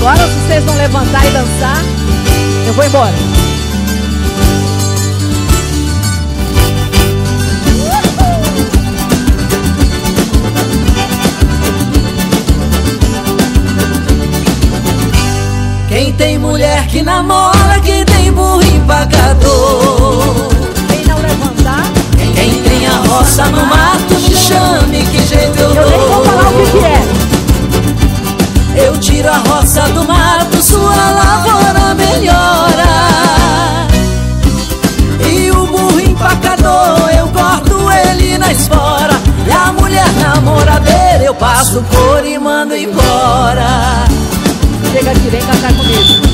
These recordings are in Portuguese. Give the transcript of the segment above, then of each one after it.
agora, se vocês vão levantar e dançar, eu vou embora. Quem tem mulher que namora, quem tem burro pagador. eu passo por e mando embora. Chega aqui, vem cantar comigo.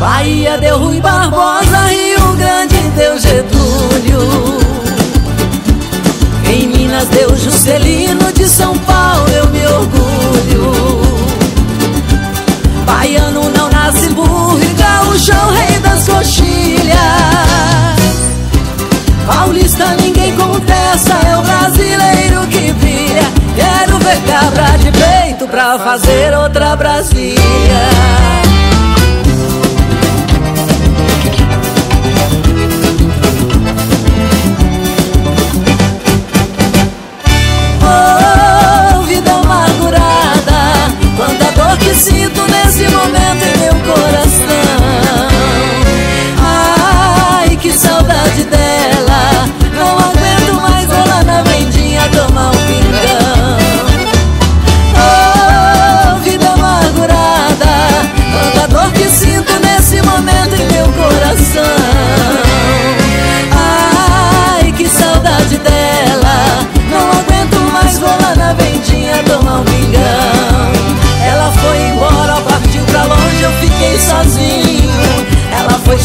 Bahia deu Rui Barbosa, Rio Grande deu Getúlio. Em Minas deu Juscelino, de São Paulo eu me orgulho. Baiano não nasce burro e gaúcho é o rei das coxinhas festa ninguém contesta É o brasileiro que pia Quero ver cabra de peito pra fazer outra Brasília.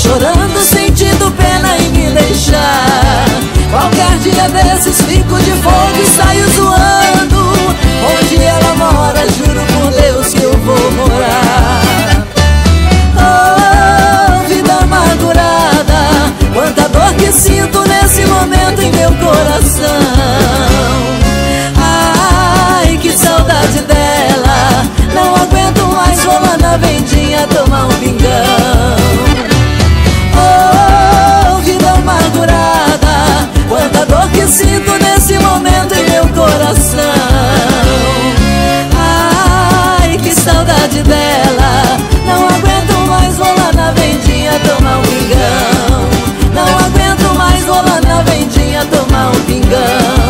Chorando, sentindo pena em me deixar. Qualquer dia desses fico de fogo pingão